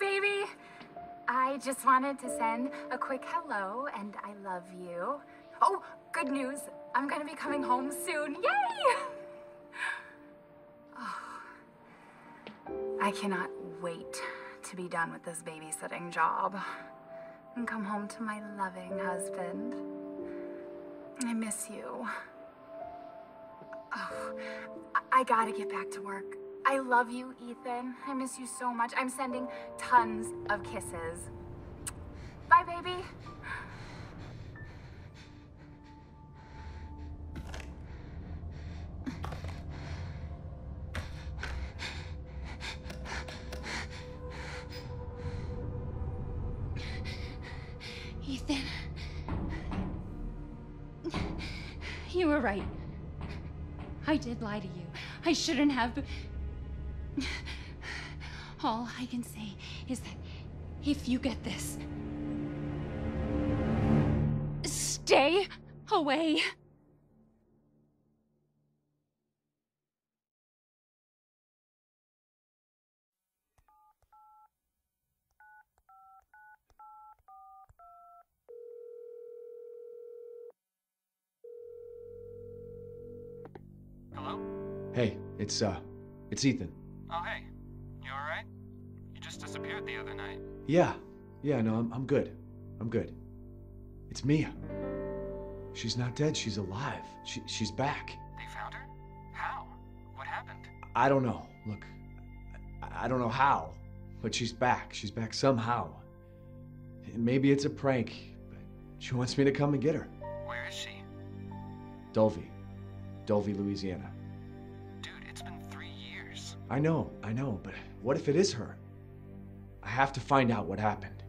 Baby. I just wanted to send a quick hello and I love you. Oh, good news. I'm gonna be coming home soon. Yay! Oh, I cannot wait to be done with this babysitting job and come home to my loving husband. I miss you. Oh, I gotta get back to work. I love you, Ethan. I miss you so much. I'm sending tons of kisses. Bye, baby. Ethan. You were right. I did lie to you. I shouldn't have. But- All I can say is that if you get this, stay away. Hello? Hey, it's uh, it's Ethan. Oh, hey. You alright? You just disappeared the other night. Yeah, yeah, no, I'm, I'm good. I'm good. It's Mia. She's not dead. She's alive. She, she's back. They found her? How? What happened? I don't know. Look, I, I don't know how, but she's back. She's back somehow. Maybe it's a prank, but she wants me to come and get her. Where is she? Dulvey, Dulvey, Louisiana. Dude, it's been three years. I know, I know, but what if it is her? Have to find out what happened.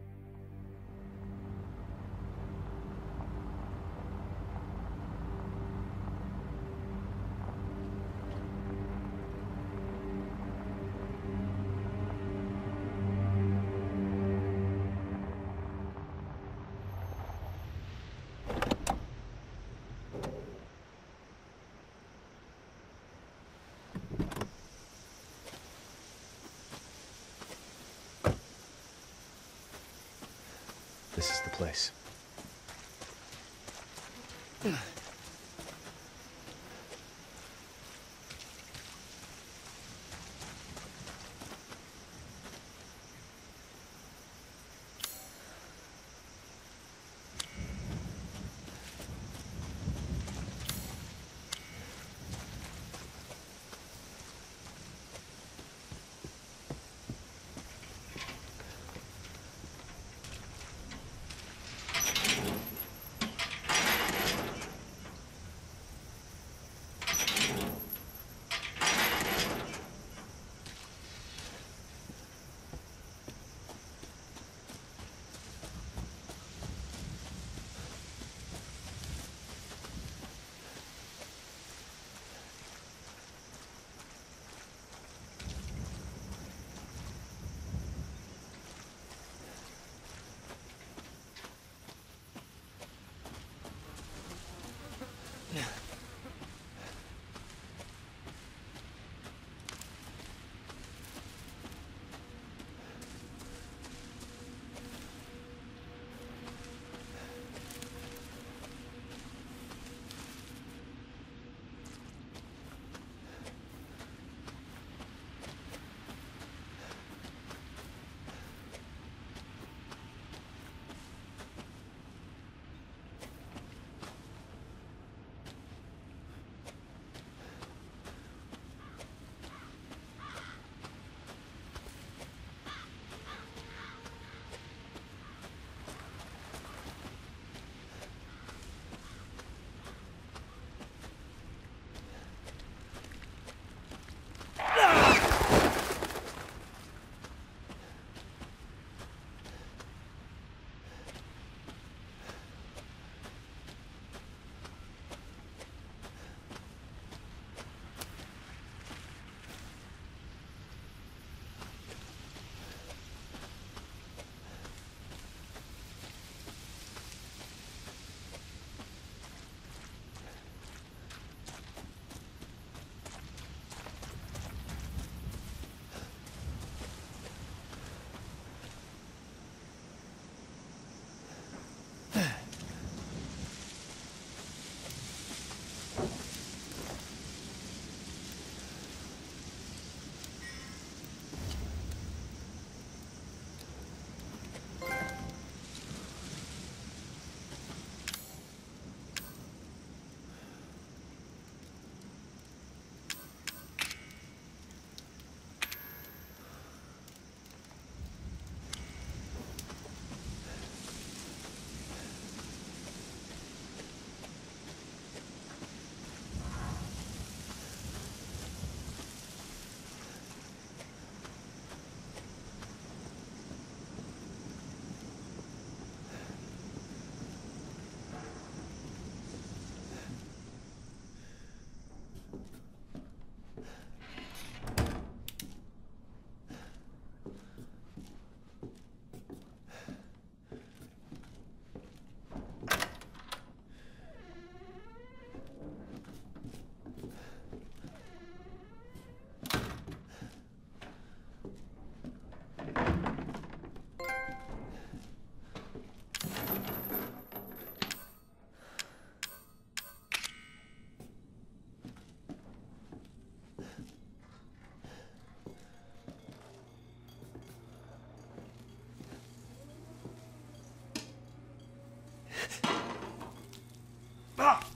This is the place. Ah!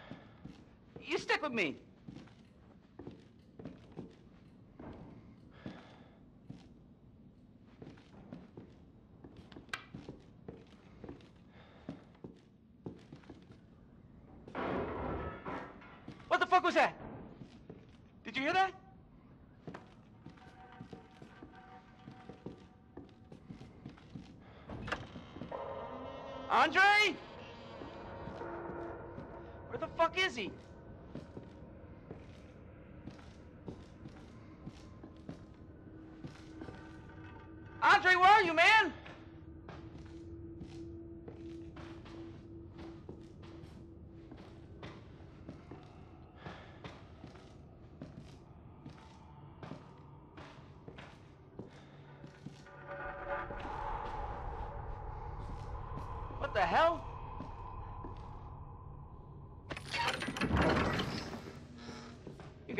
you stick with me.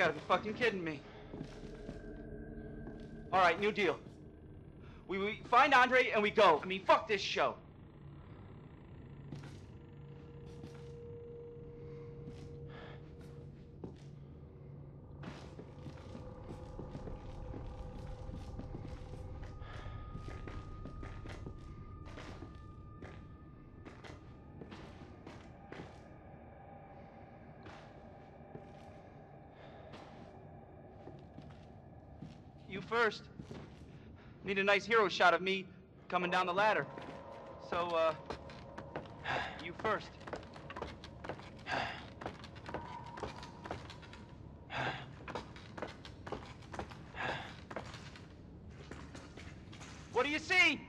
Gotta be fucking kidding me. All right, new deal. We, we find Andre and we go. I mean, fuck this show. You first. Need a nice hero shot of me coming down the ladder. So, uh, you first. What do you see?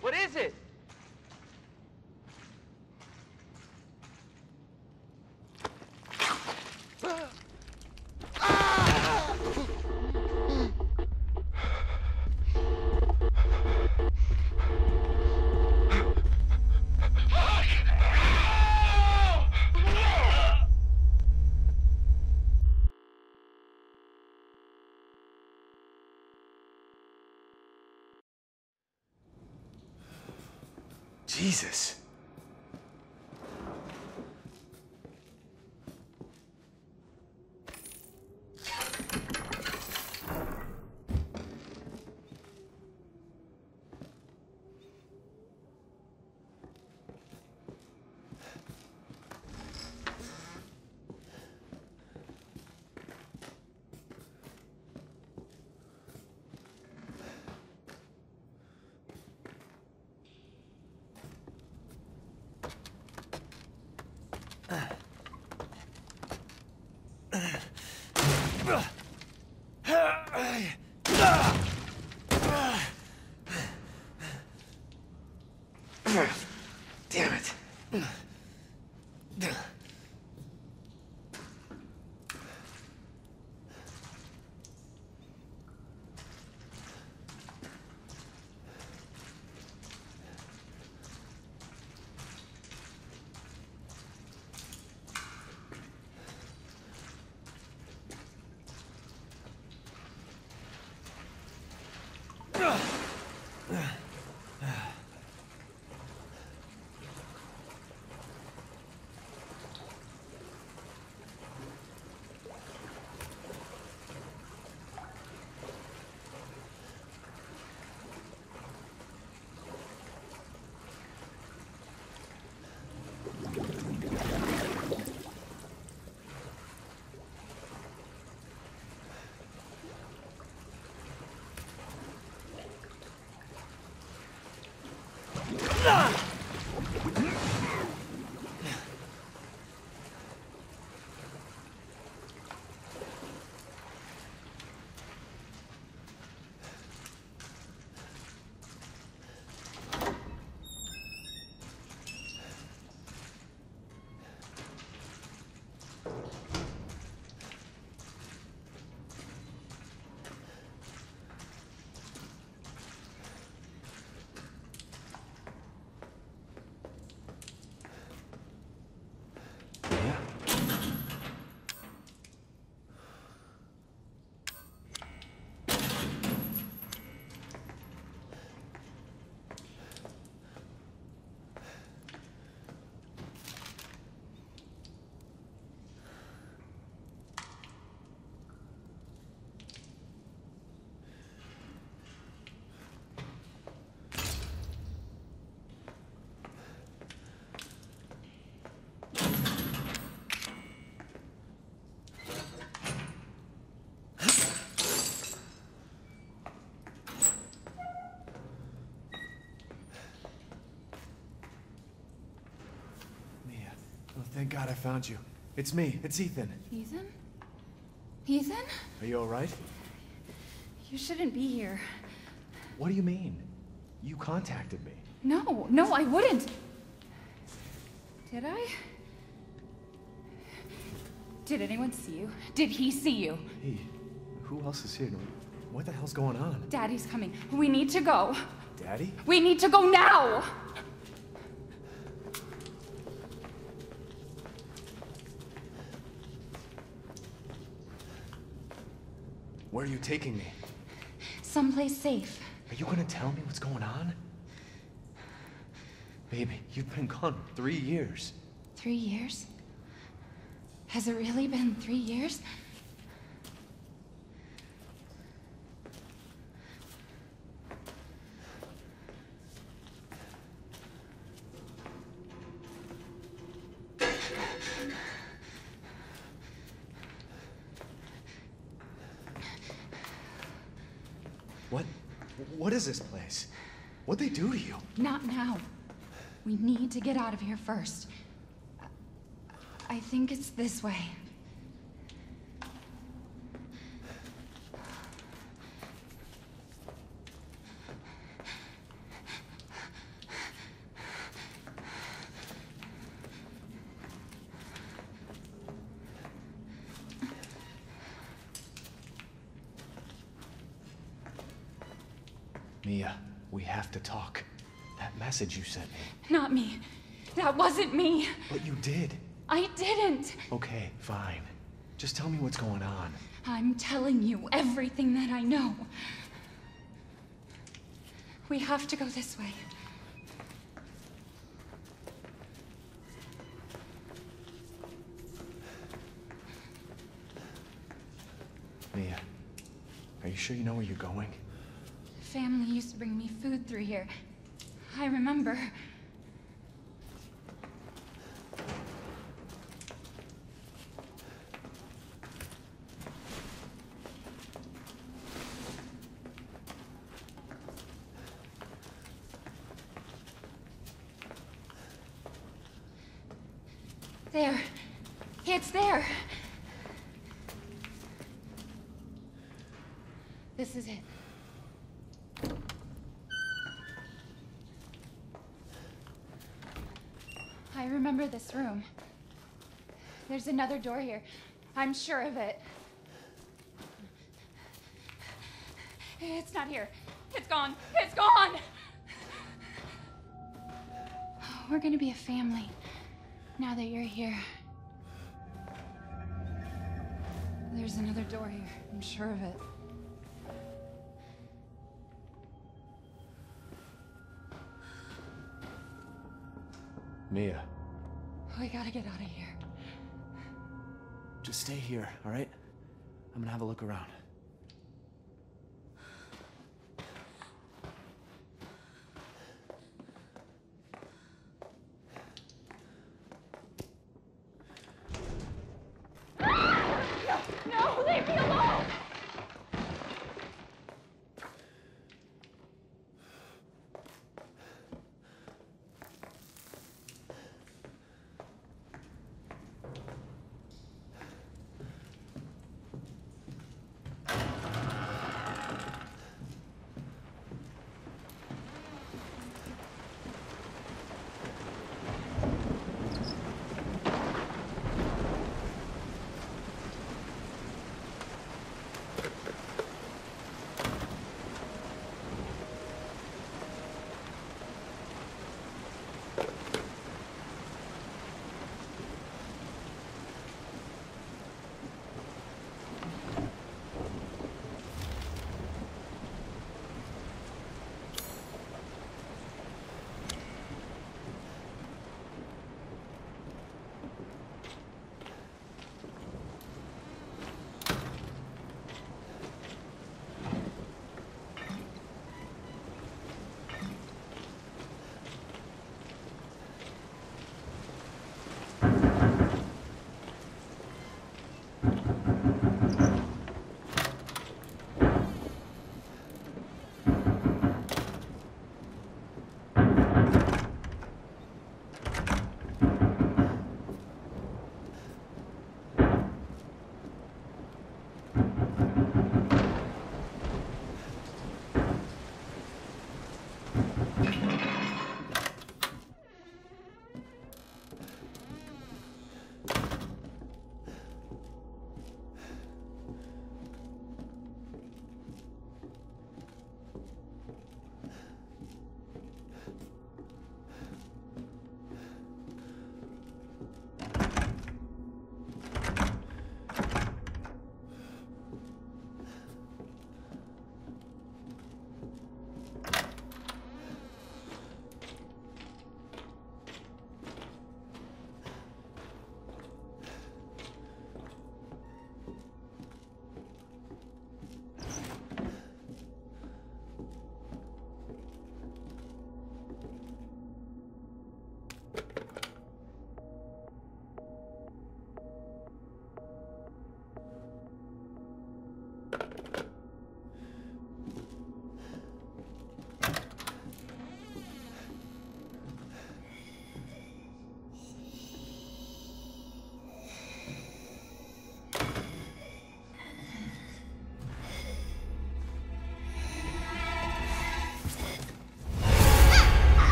What is it? Jesus. Damn it. Yeah. Mia. Oh, thank God I found you. It's me. It's Ethan. Ethan? Ethan? Are you alright? You shouldn't be here. What do you mean? You contacted me. No, no, I wouldn't. Did I? Did anyone see you? Did he see you? Hey, who else is here? What the hell's going on? Daddy's coming. We need to go. Daddy? We need to go now! Where are you taking me? Someplace safe. Are you gonna tell me what's going on? Baby, you've been gone three years. Three years? Has it really been three years? What? What is this place? What'd they do to you? Not now. We need to get out of here first. I think it's this way. Mia, we have to talk. That message you sent me. Not me. That wasn't me. But you did. I didn't. Okay, fine. Just tell me what's going on. I'm telling you everything that I know. We have to go this way. Mia, are you sure you know where you're going? Family used to bring me food through here. I remember. There. It's there. This is it. I remember this room. There's another door here. I'm sure of it. It's not here. It's gone. It's gone. We're gonna be a family now that you're here. There's another door here. I'm sure of it. Mia, stay here, all right? I'm gonna have a look around.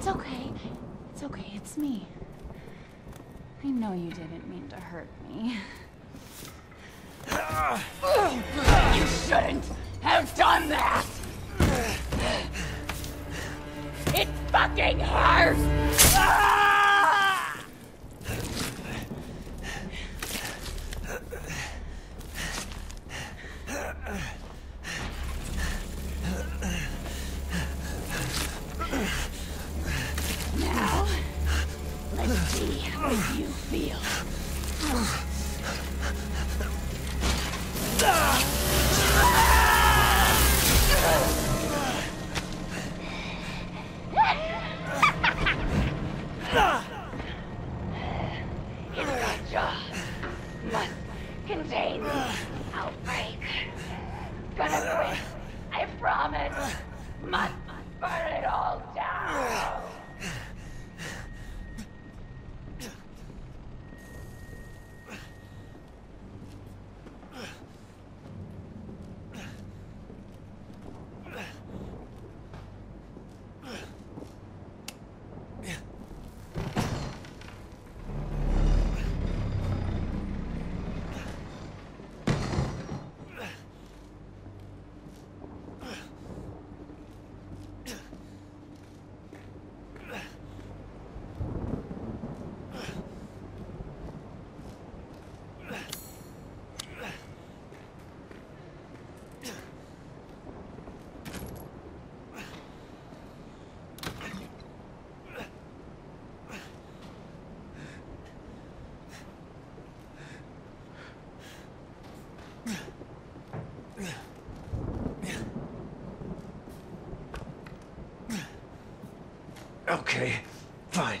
It's okay. It's okay. It's me. I know you didn't mean to hurt me. You shouldn't have done that! It fucking hurts! Okay, fine.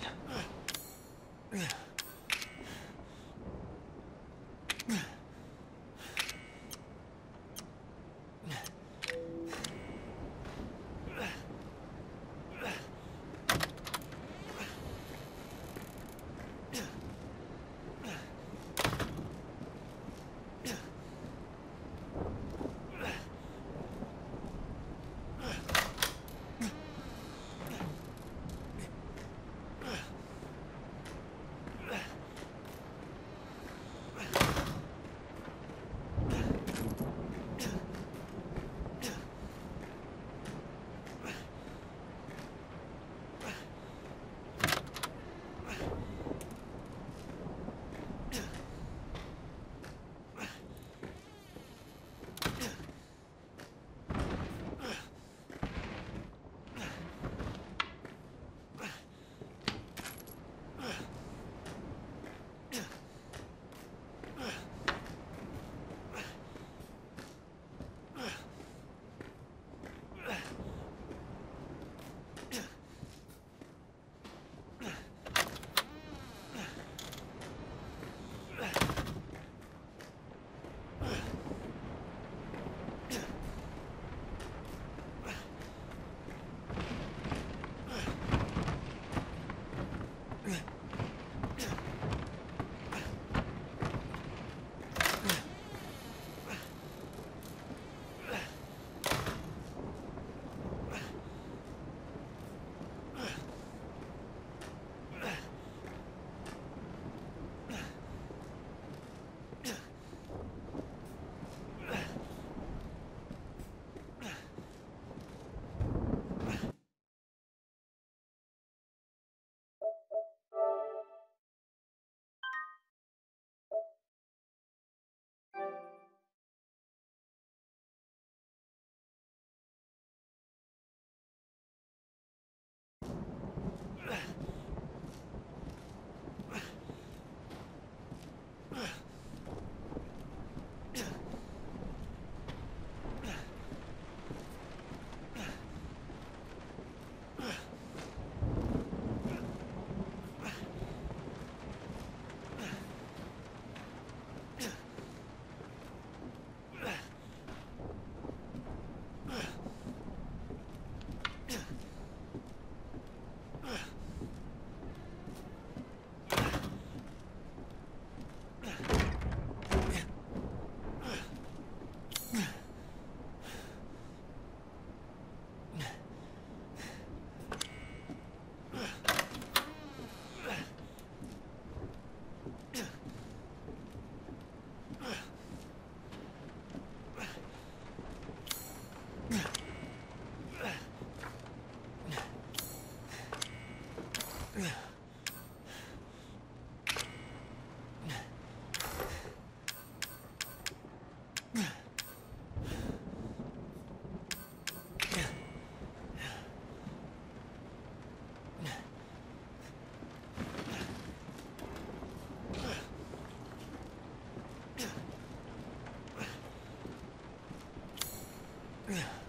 Yeah.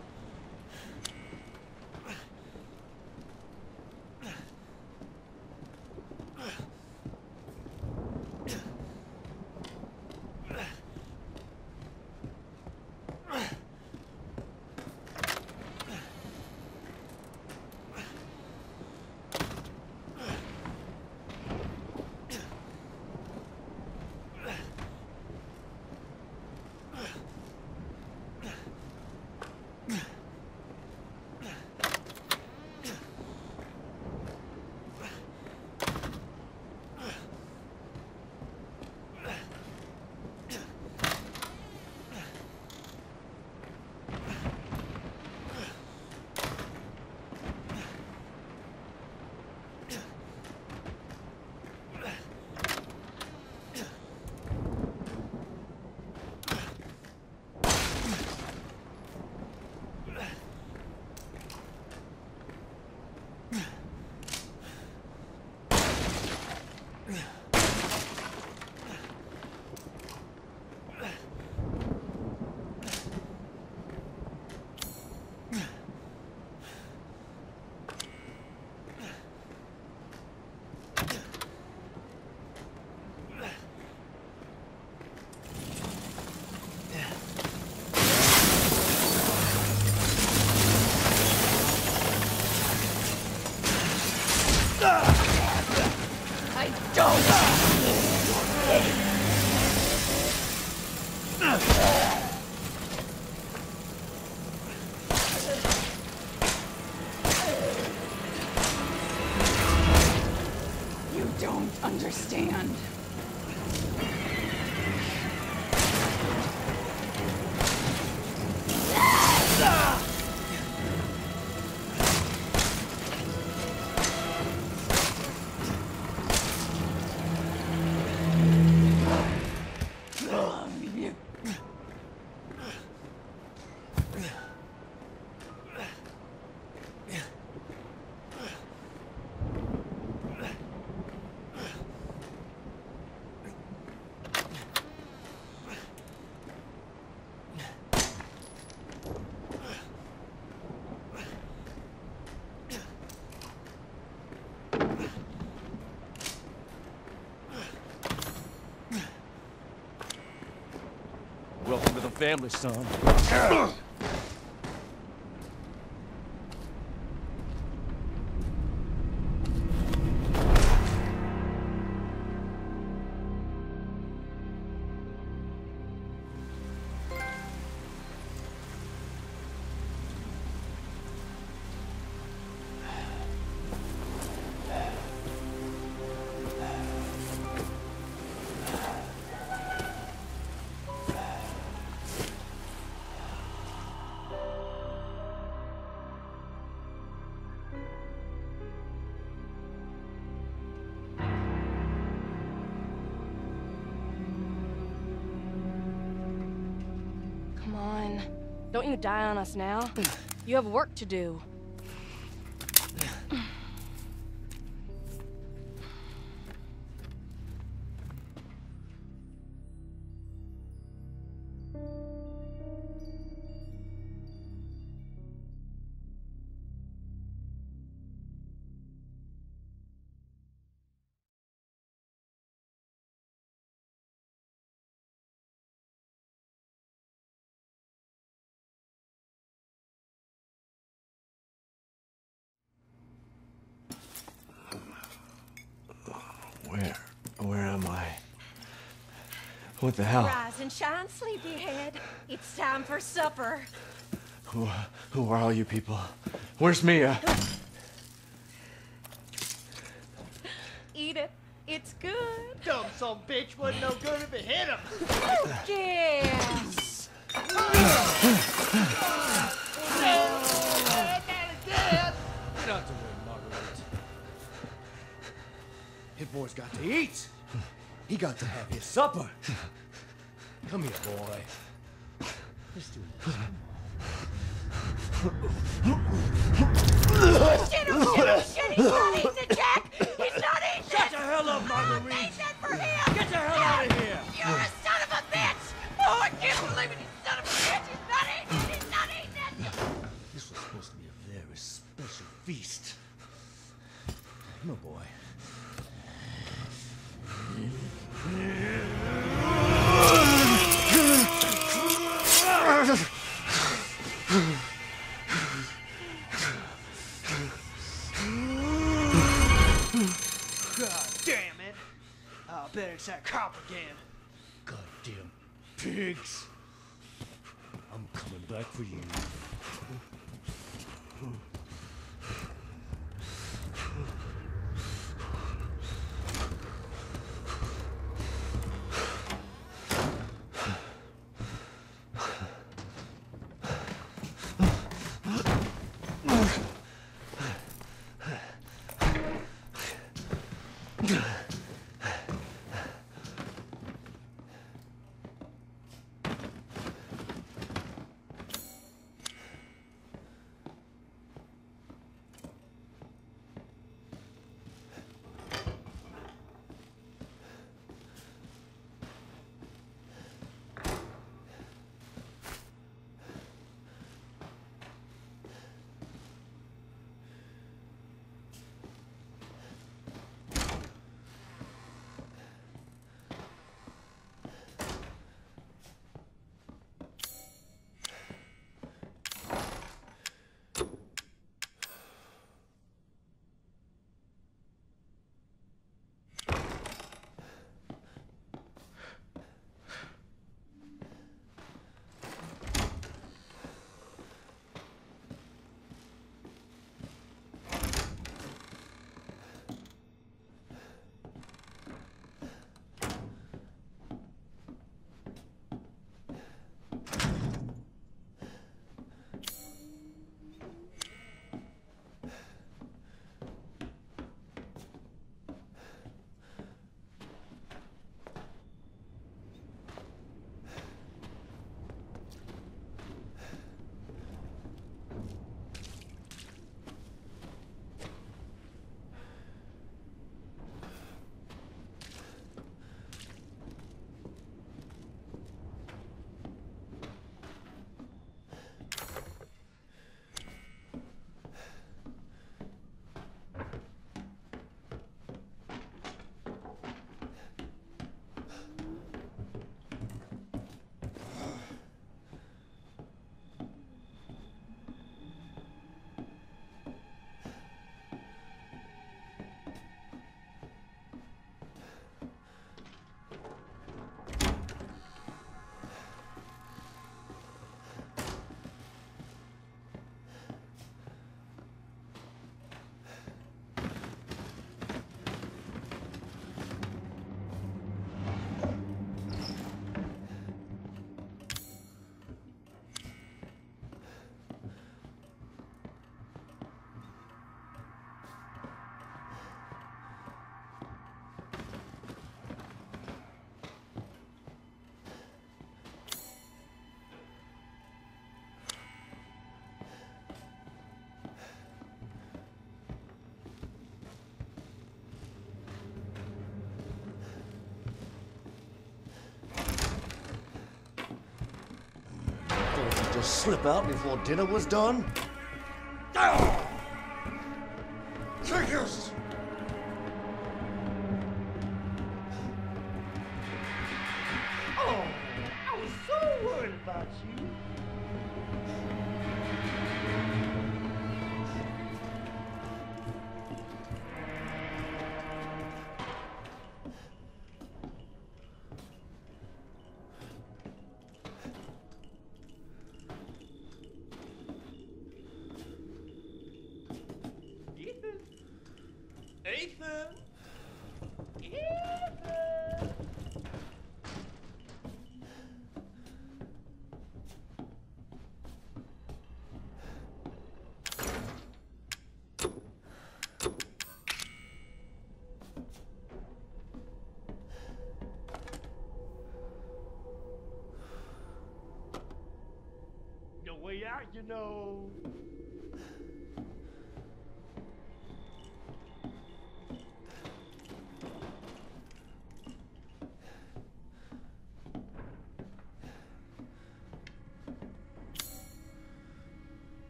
Don't family, son. die on us now. You have work to do. What the hell? Rise and shine, sleepyhead. It's time for supper. Who, who are all you people? Where's Mia? Eat it. It's good. Dumb son bitch wasn't no good if it hit him. Yes. Get out the way, Marguerite. Hit boy's got to eat. He got to have his supper. Come here, boy. Let's do this. Shit, oh shit, oh shit, he's eating it, again. To slip out before dinner was done? Way out, you know.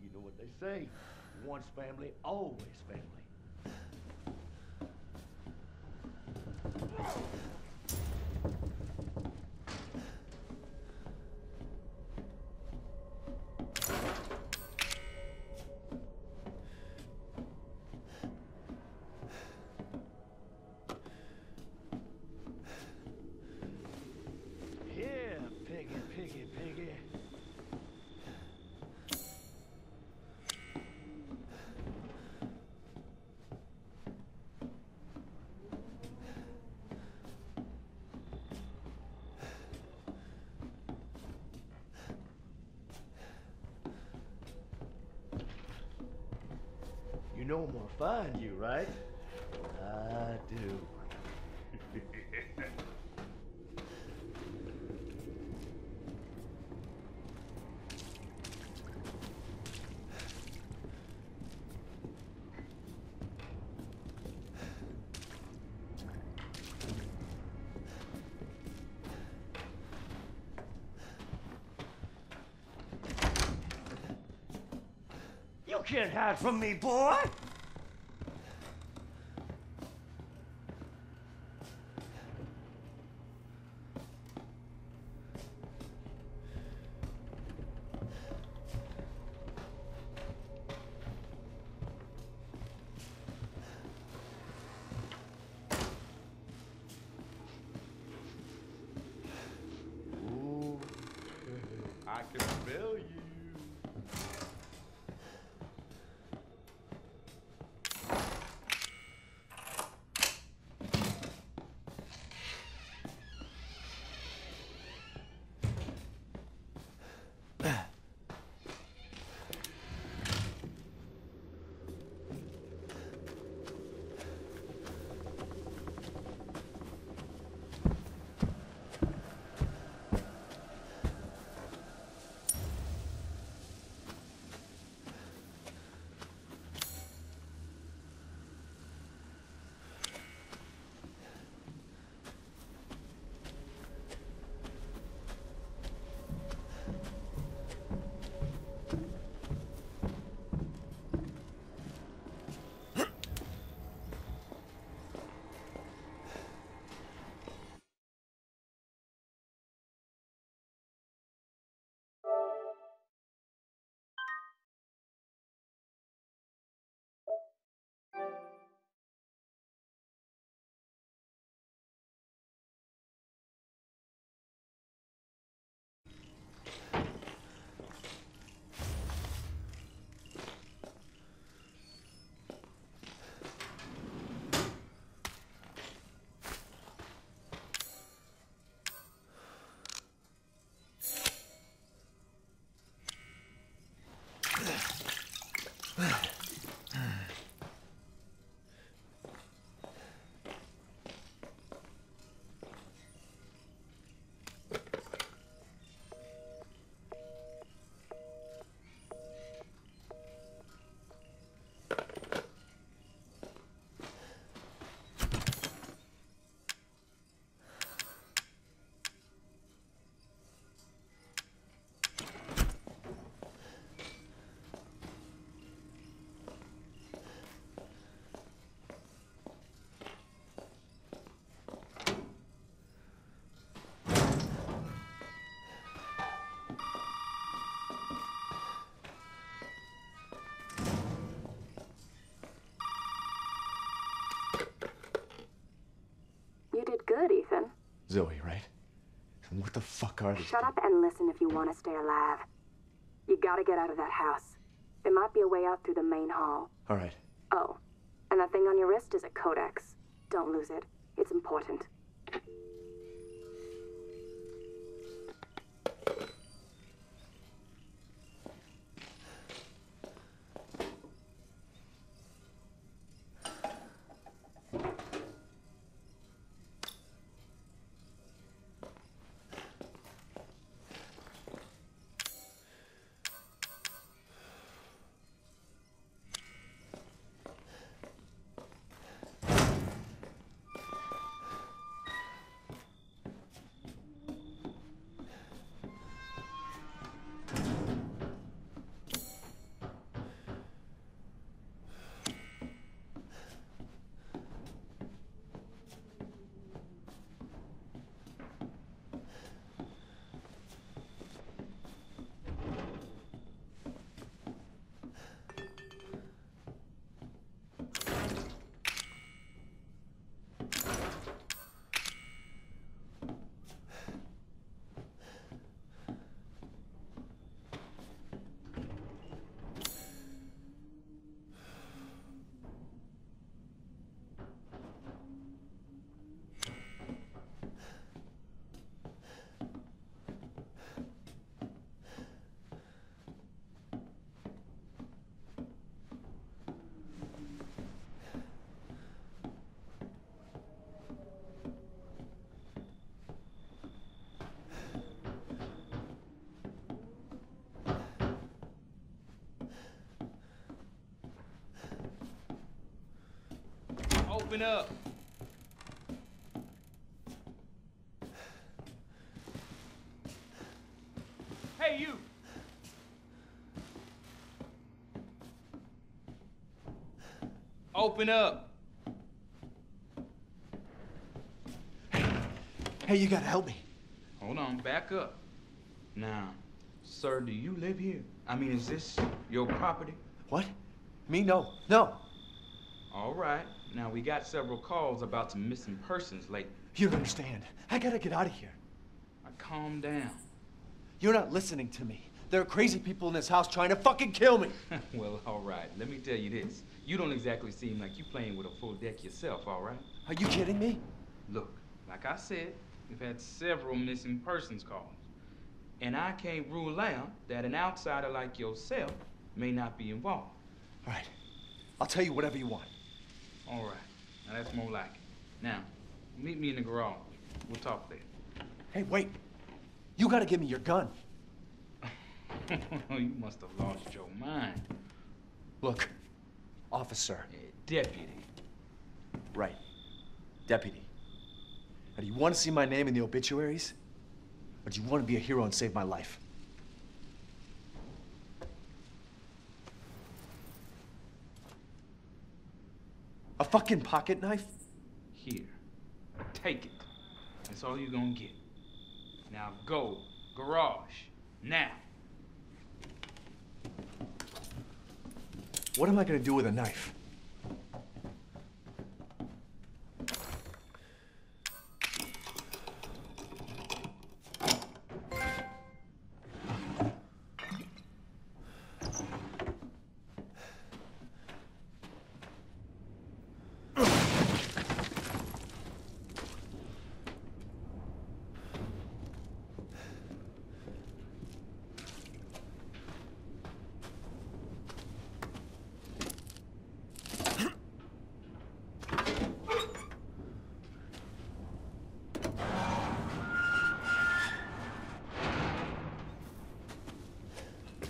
You know what they say. Once family, always family. Find you, right? I do. You can't hide from me, boy! Zoe, right? And what the fuck are these? Shut up and listen if you want to stay alive. You gotta get out of that house. There might be a way out through the main hall. All right. Oh, and that thing on your wrist is a codex. Don't lose it. It's important. Open up. Hey, you. Open up. Hey, you gotta help me. Hold on, back up. Now, sir, do you live here? I mean, is this your property? What? Me? No. No. Now, we got several calls about some missing persons lately. You don't understand. I gotta get out of here. Now, calm down. You're not listening to me. There are crazy people in this house trying to fucking kill me. well, all right. Let me tell you this. You don't exactly seem like you're playing with a full deck yourself, all right? Are you kidding me? Look, like I said, we've had several missing persons calls. And I can't rule out that an outsider like yourself may not be involved. All right. I'll tell you whatever you want. All right. Now that's more like it. Now, meet me in the garage. We'll talk there. Hey, wait. You gotta give me your gun. you must have lost your mind. Look, officer. deputy. Right. Deputy. Now, do you want to see my name in the obituaries? Or do you want to be a hero and save my life? Fucking pocket knife? Here. Take it. That's all you're gonna get. Now go. Garage. Now. What am I gonna do with a knife?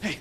Hey,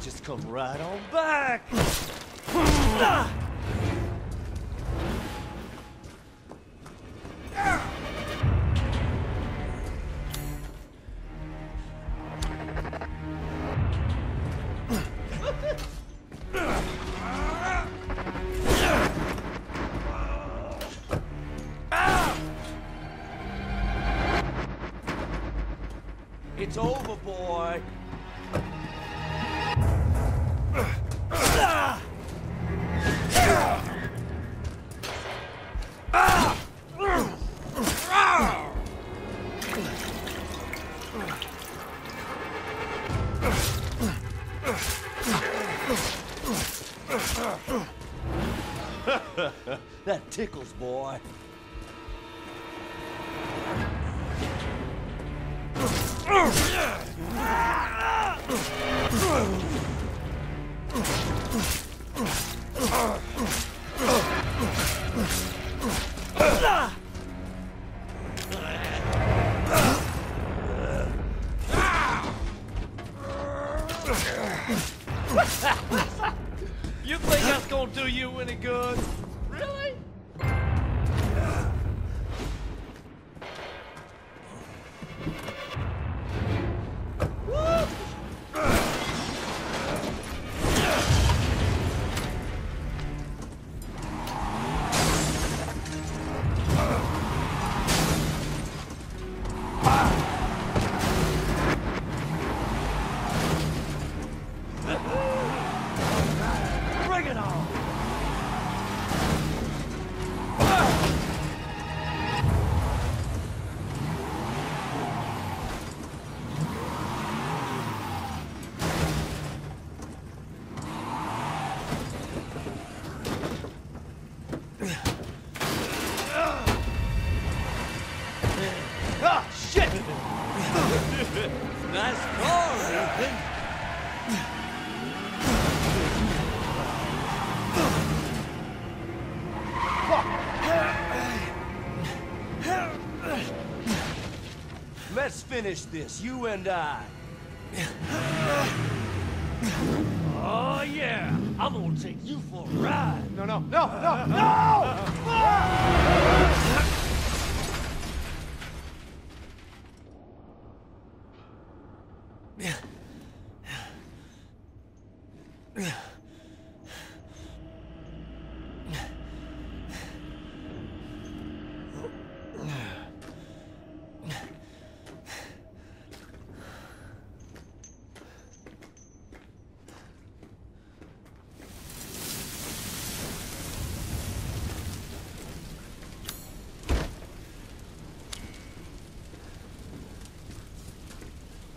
just come right on back. That tickles, boy. Finish this, you and I. Oh, yeah. I'm gonna take you for a ride. No, no, no, no, no!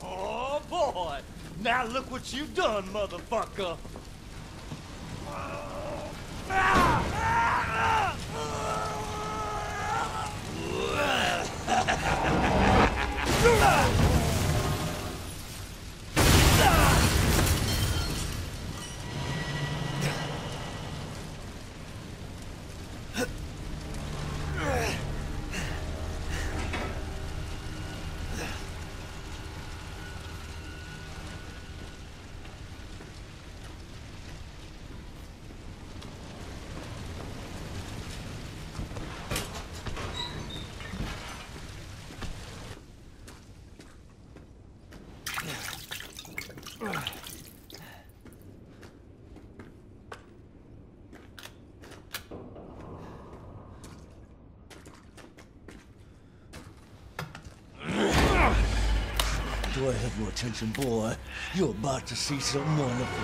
Oh, boy. Now look what you've done, motherfucker. Your attention, boy? You're about to see something wonderful.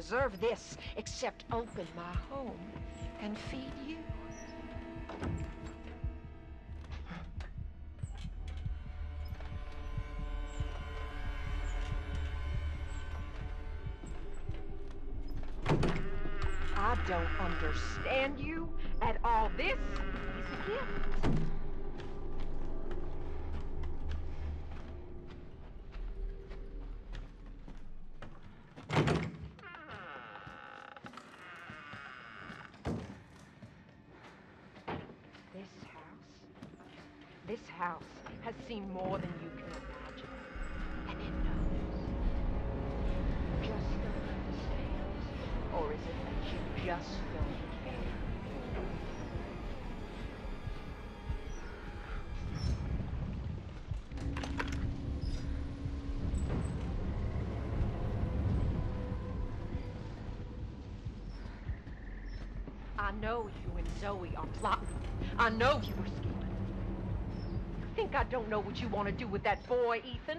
Deserve this except open my home and feed you? I don't understand you at all. This is a gift. This house, this house has seen more than you can imagine. And it knows. Just don't understand. Or is it that you just don't care? I know you and Zoe are plotting. I know you were think I don't know what you want to do with that boy, Ethan?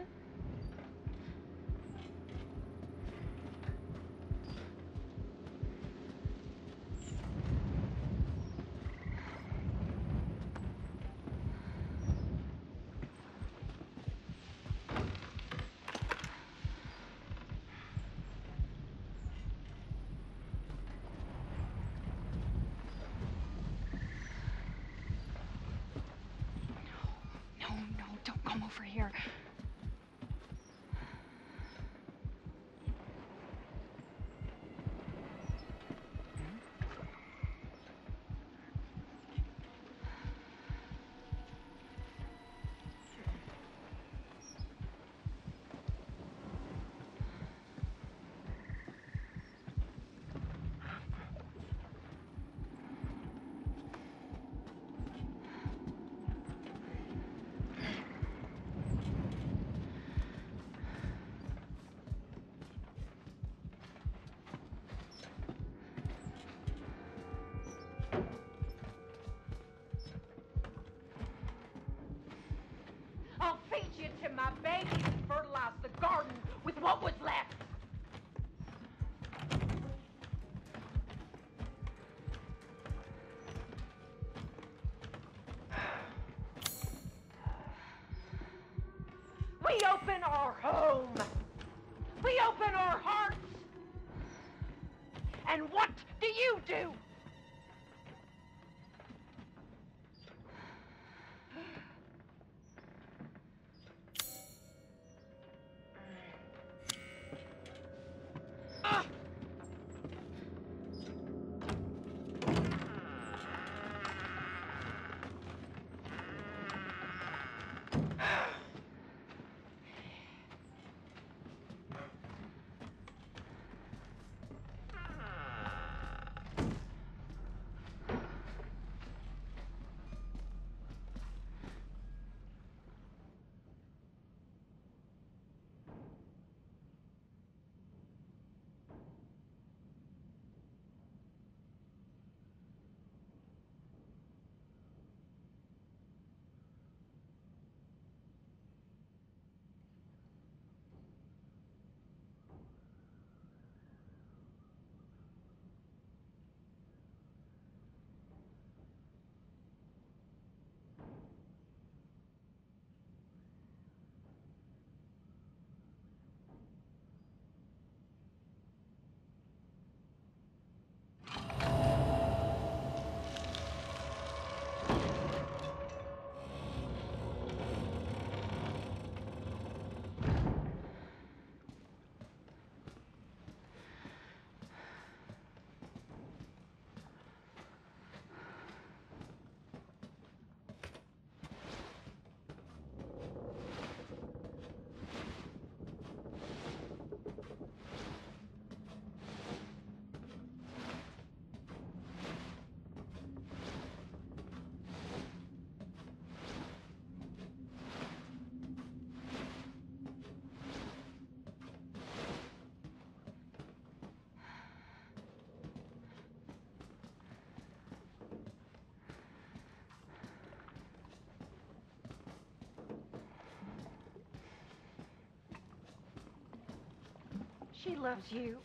She loves you.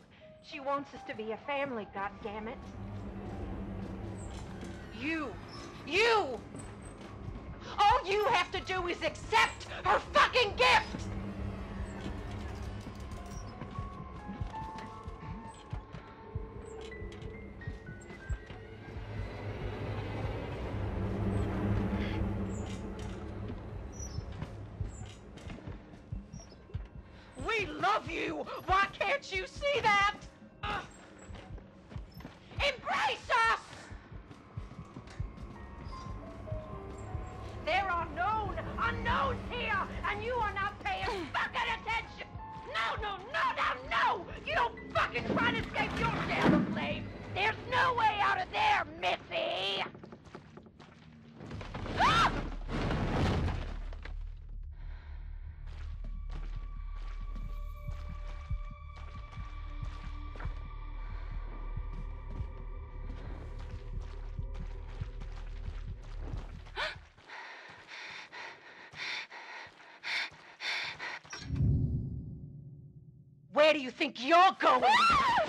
She wants us to be a family, goddammit. You! You! All you have to do is accept her fucking gift! We love you! Why can't you see that? You think you're going?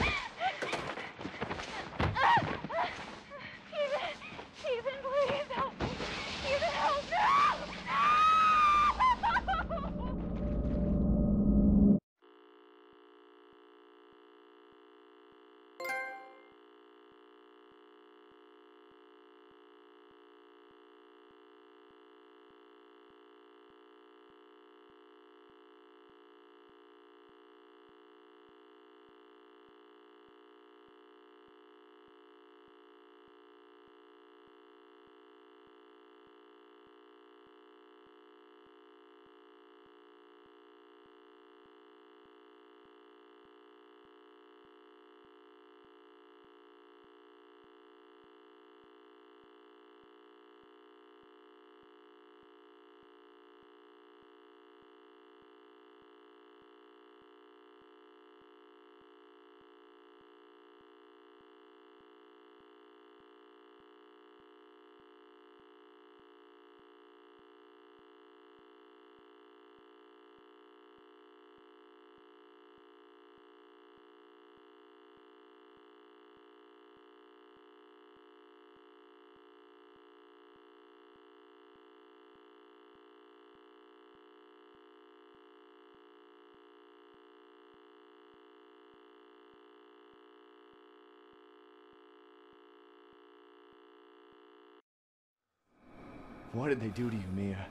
What did they do to you, Mia?